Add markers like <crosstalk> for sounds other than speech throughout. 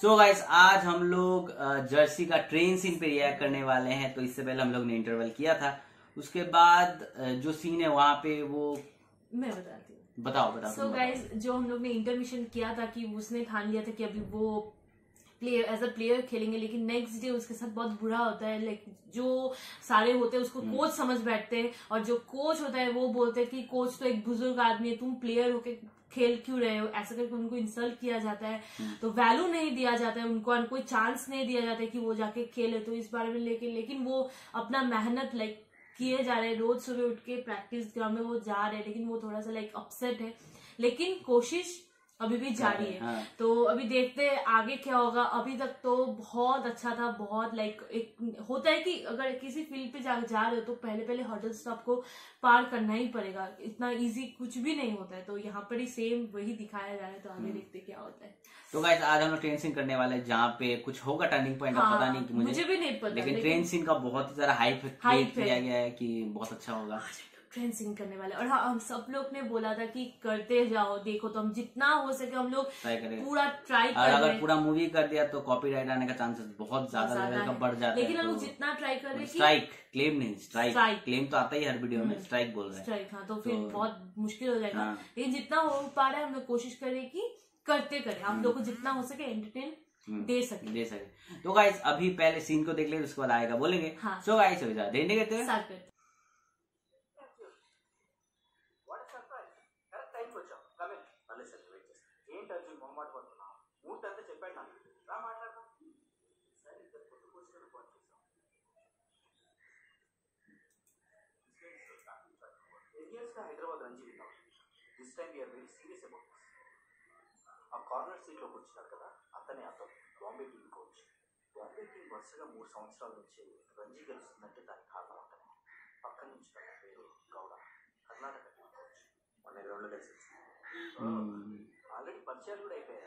So guys आज हम लोग जर्सी का ट्रेन सीन पे रिएक्ट करने वाले हैं तो इससे पहले हम लोग ने इंटरवल किया था। उसके बाद जो सीन है वहाँ पे वो मैं बताती हूँ। बताओ बताओ सो बताओ। गाइज़ जो हम लोग ने इंटरमिशन किया था कि उसने ठान लिया था कि अभी वो प्लेयर एज अ प्लेयर खेलेंगे लेकिन नेक्स्ट डे उसके साथ बहुत बुरा होता है। लाइक जो सारे होते हैं उसको कोच समझ बैठते हैं और जो कोच होता है वो बोलते हैं कि कोच तो एक बुज़ुर्ग आदमी है तुम प्लेयर होके खेल क्यों रहे हो? ऐसा करके उनको इंसल्ट किया जाता है। तो वैल्यू नहीं दिया जाता है उनको कोई चांस नहीं दिया जाता है कि वो जाके खेले। तो इस बारे में लेके लेकिन वो अपना मेहनत लाइक किए जा रहे हैं। रोज सुबह उठ के प्रैक्टिस ग्राउंड में वो जा रहे हैं लेकिन वो थोड़ा सा लाइक अपसेट है। लेकिन कोशिश अभी भी जारी है। हाँ। तो अभी देखते हैं आगे क्या होगा। अभी तक तो बहुत अच्छा था बहुत लाइक एक होता है कि अगर किसी फ़ील्ड पे जा, जा रहे हो तो पहले पहले हर्डल्स तो आपको पार करना ही पड़ेगा। इतना इजी कुछ भी नहीं होता है। तो यहाँ पर ही सेम वही दिखाया जा रहा है। तो हम्म। आगे देखते क्या होता है। तो गाइस आज हम लोग ट्रेन सीन करने वाले हैं जहाँ पे कुछ होगा टर्निंग पॉइंट हाँ, पता नहीं कि मुझे मुझे भी नहीं पता, लेकिन लेकिन- ट्रेन सीन का बहुत ही सारा हाइप किया गया है कि बहुत अच्छा होगा। ट्रेन सिंग करने वाले। और हाँ हम सब लोग ने बोला था कि करते जाओ देखो तो हम जितना हो सके हम लोग पूरा ट्राई कर अगर पूरा मूवी कर दिया तो कॉपीराइट आने का चांसेस बहुत ज़्यादा लेवल का है। बढ़ जाता लेकिन हम लोग जितना ट्राई कर रहे हैं स्ट्राइक क्लेम नहीं स्ट्राइक। क्लेम तो आता ही हर वीडियो में स्ट्राइक बोल रहे हैं। स्ट्राइक हाँ तो फिर तो- बहुत मुश्किल हो जाएगा। हाँ। लेकिन जितना हो पा रहा है हम लोग कोशिश करें कि करते करें। हम लोग को जितना हो सके एंटरटेन हम्म। दे सके। दे सके। तो गाइस अभी पहले सीन को देख ले उसके बाद आएगा बोलेंगे। हाँ। सो गाइस हो देने कहते మూర్తి అంతా చెప్పాడు నాకు రా మాట్లాడదాం సరే ఇద్దరు కొత్త కోచ్లను ఫోన్ చేశాం టెన్ ఇయర్స్గా హైదరాబాద్ రంజీ విన్నాం this time we are very serious about ఆ కార్నర్ సీట్లో కూర్చున్నాడు కదా అతనే అతను Bombay team coach Bombay team వరుసగా మూడు సంవత్సరాల నుంచి రంజీ గెలుస్తుందంటే దానికి కారణం అతనే పక్కన నుంచి తన పేరు గౌడ కర్ణాటక టీం కోచ్ మన గ్రౌండ్లో కలిసి ఆల్రెడీ పరిచయాలు కూడా అయిపోయా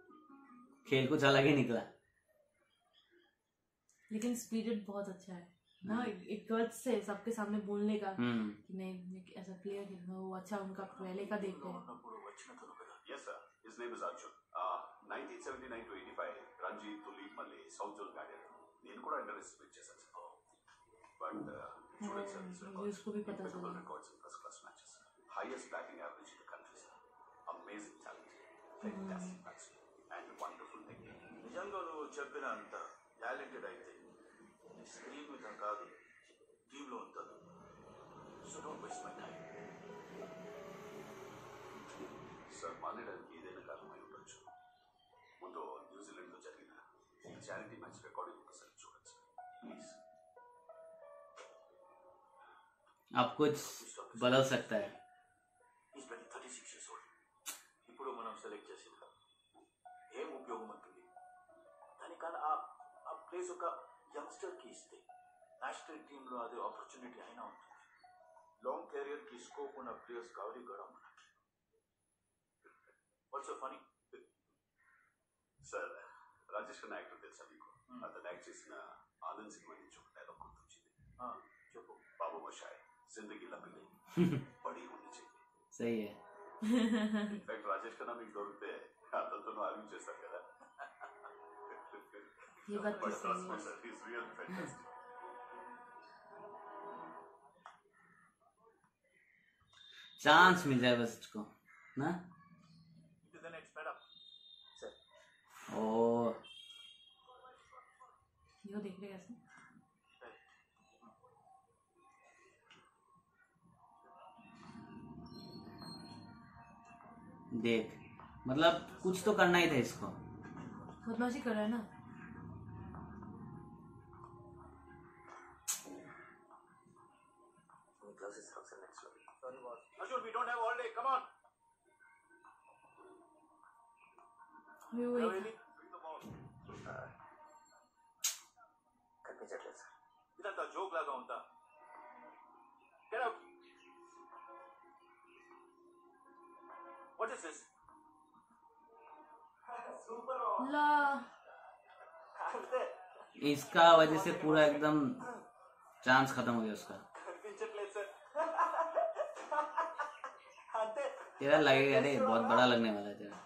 खेल कुछ अलग ही निकला लेकिन स्पिरिट बहुत अच्छा है हाँ एक गट्स है सबके सामने बोलने का हम्म कि नहीं ऐसा प्लेयर वो अच्छा उनका पहले का देखते हैं ఉన్నప్పుడు వచ్చినందుకు కదా Yes, sir. His name is Arjun. Uh, 1979 to 85, Ranji tulip మళ్ళీ సౌత్ జోన్ ఆడాడు నేను కూడా ఇంటర్ ఎస్టిమేట్ చేశాను సార్ బట్ చూడండి సార్ his Oh, records. इसको भी पता Impeccable चला। records in first class matches. Highest batting average in నిజంగా నువ్వు చెప్పిన అంత టాలెంటెడ్ అయితే స్క్రీన్ మీద కాదు టీంలో ఉంటుంది so don't waste my time sir మానేయడానికి ఏదైనా కారణమై ఉండొచ్చు ముందు న్యూజిలాండ్లో జరిగిన ఈ చారిటీ మ్యాచ్ రికార్డింగ్ ఒకసారి చూడొచ్చు ప్లీజ్ अब कुछ बदल सकता है is twenty thirty six years old ఇప్పుడు మనం సెలెక్ట్ చేసిన ఏం ఉపయోగం ఉంటుంది can up, up place ఒక యంగ్స్టర్కి ఇస్తే నేషనల్ టీంలో అదే ఆపర్చునిటీ అయినా ఉంటుంది లాంగ్ కెరియర్కి స్కోప్ ఉన్న ప్లేయర్స్ కావాలి కూడా మనకి what's funny sir Rajesh Khanna actor తెలుసా మీకు అతను యాక్ట్ చేసిన ఆనంద్ సినిమా నుంచి ఒక డైలాగ్ గుర్తొచ్చింది చెప్పు బాబు మషాయ్ జిందగీ లబ్బిలే బడి ఉండి చెయ్యి ఇన్ఫాక్ట్ రాజేష్ ఖన్నా మీకు దొరికితే అతనితో ఆర్గ్యూ చేస్తారు चांस मिल जाए बस इसको ना ओ यो देख रहे कैसे देख मतलब कुछ तो करना ही था इसको बदमाशी कर रहा है ना those instructions next week. Sorry, boss. Ashur, we don't have all day. Come on. You wait. Really? Uh, cut me that laser. इधर तो जोक लगा Get out. What is this? ला इसका वजह से पूरा एकदम चांस खत्म हो गया उसका तेरा लगेगा अरे बहुत बड़ा लगने वाला है तेरा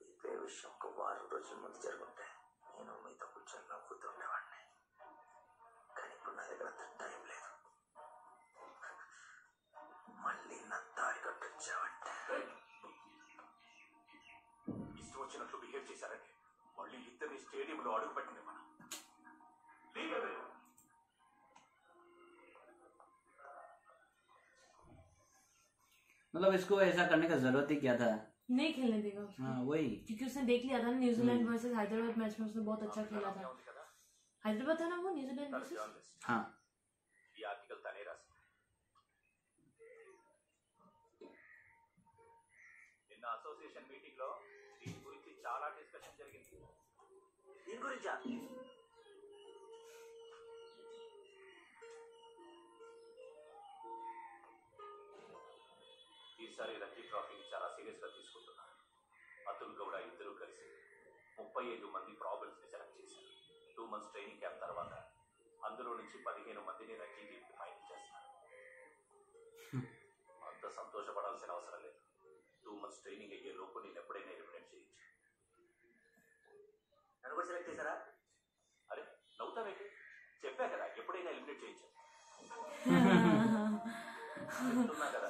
ఇదే విషయం ఒక వారం రోజుల ముందు జరుగుంటే నేను మీతో కూర్చొని నవ్వుతూ ఉండేవాడిని కానీ ఇప్పుడు నా దగ్గర అంత టైం లేదు మళ్ళీ నా దారి కట్టొచ్చావంటే ఇష్టం వచ్చినట్లు బిహేవ్ చేశారండి మళ్ళీ ఇద్దరిని స్టేడియంలో అడుగు मतलब इसको ऐसा करने का जरूरत ही क्या था नहीं खेलने देगा उसको हाँ वही क्योंकि उसने देख लिया था ना न्यूजीलैंड वर्सेस हैदराबाद मैच में उसने बहुत अच्छा खेला था ఉంది కదా हैदराबाद था ना वो न्यूजीलैंड वर्सेस జర్నలిస్ట్ हाँ ఈ ఆర్టికల్ తనే రాసింది నిన్న అసోసియేషన్ మీటింగ్ లో దీని గురించి చాలా డిస్కషన్ జరిగింది దీని గురించా ఈసారి రంజీ ట్రోఫీని చాలా సీరియస్గా తీసుకుంటున్నారు. అతుల్ గౌడ ఇద్దరు కలిసి ముప్పై ఐదు మంది ప్రాబ్లమ్స్ని సెలెక్ట్ చేశారు. టూ మంత్స్ ట్రైనింగ్ క్యాంప్ తర్వాత అందులో నుంచి పదిహేను మందిని రంజీ టీంకి ఫైనల్ చేస్తారు. అంత సంతోషపడాల్సిన అవసరం లేదు. టూ మంత్స్ ట్రైనింగ్ అయ్యే లోపు నేను ఎప్పుడైనా ఎలిమినేట్ చేయొచ్చు. నన్ను కూడా సెలెక్ట్ చేశారా? అరే నవ్వుతావేంటి చెప్పా కదా ఎప్పుడైనా ఎలిమినేట్ చేయొచ్చు. <laughs> చెప్తున్నా కదా.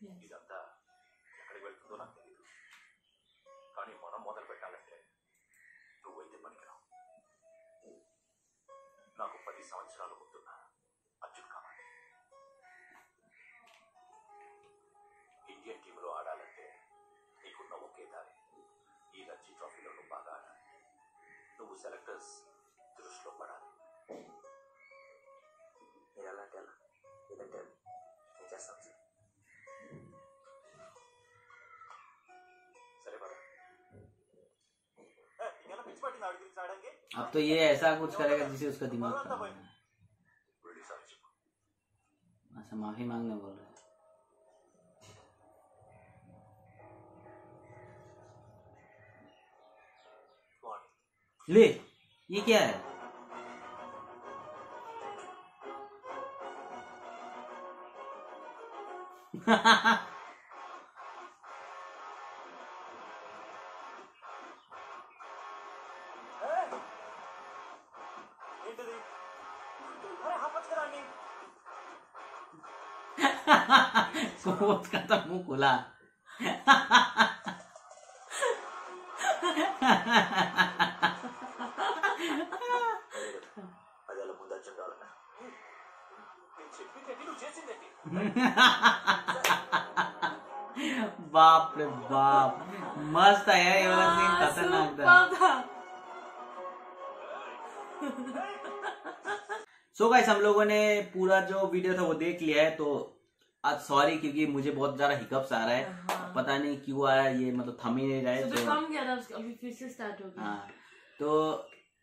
ఇదంతా ఎక్కడికి వెళ్తుందో నాకు తెలియదు కానీ మనం మొదలు పెట్టాలంటే నువ్వైతే పనికిరావు. నాకు పది సంవత్సరాలు ముందున్న అర్జున్ కావాలి. ఇండియన్ టీంలో ఆడాలంటే నీకున్న ఒకే దారి ఈ రంజీ ట్రోఫీలో నువ్వు బాగా ఆడాలి. నువ్వు సెలెక్టర్స్ దృష్టిలో పడాలి. మీరు ఎలా అంటే ఎలా ఏదంటే अब तो ये ऐसा कुछ करेगा जिसे उसका दिमाग खराब अच्छा माफ़ी मांगने बोल रहे ले, ये क्या है? ha ha ha वो उसका तो मुँह खुला बाप रे बाप मस्त है ये वाला सीन खतरनाक था सो गाइस हम लोगों ने पूरा जो वीडियो था वो देख लिया है तो आज सॉरी क्योंकि मुझे बहुत ज़्यादा हिकअप्स आ रहा है। हाँ। पता नहीं क्यों आ रहा है ये मतलब थम ही नहीं रहा है तो कम गया था अभी फिर से स्टार्ट हो गया। हाँ तो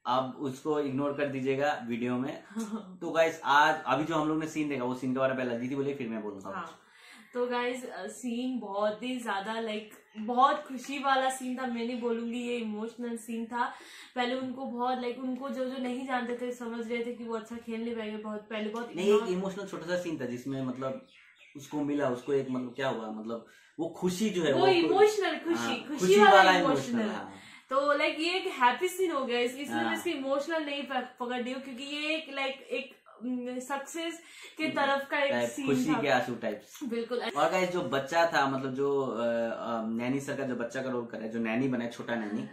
अब उसको इग्नोर कर दीजिएगा वीडियो में। <laughs> तो गाइस आज अभी जो हम लोग ने सीन देखा वो सीन के बारे में पहले दीदी बोलिए फिर मैं बोलूँगा हाँ। तो गाइज़ सीन बहुत ही ज़्यादा लाइक बहुत खुशी वाला सीन था। मैं नहीं बोलूँगी ये इमोशनल सीन था। पहले उनको बहुत लाइक उनको जो जो नहीं जानते थे समझ रहे थे कि वो अच्छा खेल नहीं पाएँगे बहुत। पहले बहुत नहीं एक इमोशनल छोटा सा सीन था जिसमें मतलब उसको मिला उसको एक मतलब क्या हुआ मतलब वो खुशी जो है वो इमोशनल खुशी हाँ, खुशी वाला इमोशनल हाँ। तो लाइक ये एक हैप्पी सीन हो गया इसलिए इसलिए मैं हाँ। इसके इमोशनल नहीं पकड़ रही हूँ क्योंकि ये एक लाइक एक सक्सेस के तरफ़ का एक टाइप सीन खुशी के आँसू टाइप्स बिल्कुल। और गाइस जो बच्चा था मतलब जो नैनी सर का जो बच्चा का रोल करे जो नैनी बना है छोटा नैनी।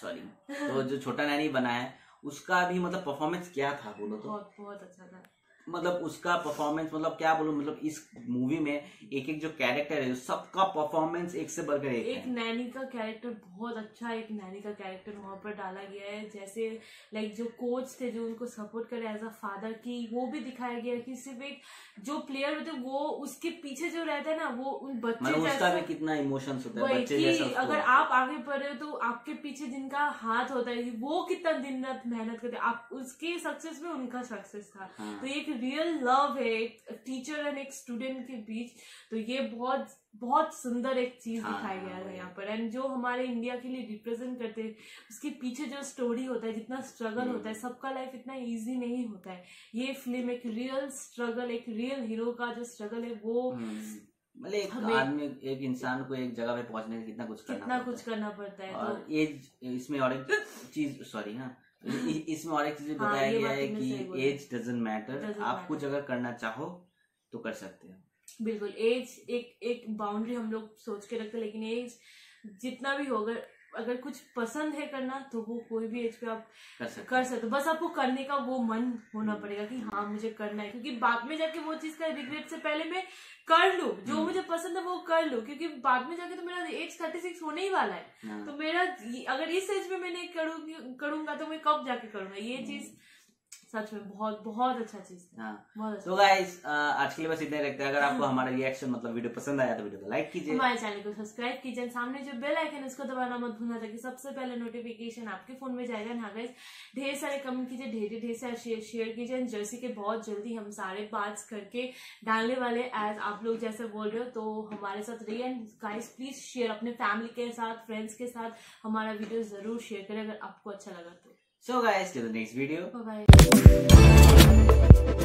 सॉरी <laughs> तो जो छोटा नैनी बना है उसका भी मतलब परफॉर्मेंस क्या था बोलो तो? बहुत बहुत अच्छा था। मतलब उसका परफॉर्मेंस मतलब क्या बोलूँ मतलब इस मूवी में एक एक जो कैरेक्टर है सबका परफॉर्मेंस एक से बढ़कर एक एक नैनी का कैरेक्टर बहुत अच्छा एक नैनी का कैरेक्टर वहाँ पर डाला गया है जैसे लाइक जो कोच थे जो उनको सपोर्ट करे एज अ फादर की वो भी दिखाया गया कि सिर्फ़ एक जो प्लेयर होते वो उसके पीछे जो रहता है ना वो उन बच्चे मतलब उसका भी कितना इमोशंस होता है बच्चे जैसा अगर आप आगे बढ़ रहे हो तो आपके पीछे जिनका हाथ होता है वो कितना दिन रात मेहनत करते आप उसके सक्सेस में उनका सक्सेस था हाँ। तो ये एक रियल लव है एक टीचर एंड एक स्टूडेंट के बीच तो ये बहुत बहुत सुंदर एक चीज़ हाँ, दिखाया हाँ, गया है यहाँ पर। एंड जो हमारे इंडिया के लिए रिप्रेजेंट करते हैं उसके पीछे जो स्टोरी होता है जितना स्ट्रगल हम्म। होता है सबका लाइफ इतना इजी नहीं होता है। ये फ़िल्म एक रियल स्ट्रगल एक रियल हीरो का जो स्ट्रगल है वो हम्म, मतलब एक आदमी एक इंसान को एक जगह पे पहुँचने के कितना कुछ करना कितना कुछ करना पड़ता है और तो एज इसमें और एक चीज़ सॉरी हाँ। इसमें और एक चीज़ हाँ, बताया गया है कि एज डजेंट मैटर आप कुछ अगर करना चाहो तो कर सकते हो। बिल्कुल एज एक एक बाउंड्री हम लोग सोच के रखते हैं लेकिन एज जितना भी होगा अगर कुछ पसंद है करना तो वो कोई भी एज पे आप कर सकते कर सकते बस आपको करने का वो मन होना पड़ेगा कि हाँ मुझे करना है। क्योंकि बाद में जाके वो चीज़ का रिग्रेट से पहले मैं कर लू। जो हम्म। मुझे पसंद है वो कर लू। क्योंकि बाद में जाके तो मेरा एज थर्टी सिक्स होने ही वाला है। हाँ। तो मेरा अगर इस एज में मैंने करूँगी करूँगा तो मैं कब जाके करूँगा? ये चीज़ सच में बहुत बहुत अच्छा चीज़ है। हाँ। अच्छा। तो गाइस आज के लिए बस इतना रखते हैं। अगर आपको हमारा रिएक्शन मतलब वीडियो पसंद आया तो वीडियो को लाइक कीजिए। हमारे चैनल को सब्सक्राइब कीजिए सामने जो बेल आइकन है उसको दबाना मत भूलना ताकि सबसे पहले नोटिफिकेशन आपके फ़ोन में जाएगा। ना गाइस ढेर सारे कमेंट कीजिए ढेर ढेर सारे शेयर शेयर कीजिए। जर्सी के बहुत जल्दी हम सारे पार्ट्स करके डालने वाले एज आप लोग जैसे बोल रहे हो तो हमारे साथ रहिए। एंड गाइस प्लीज़ शेयर अपने फैमिली के साथ फ्रेंड्स के साथ। हमारा वीडियो ज़रूर शेयर करें अगर आपको अच्छा लगा तो। So guys, till the next video. Bye bye.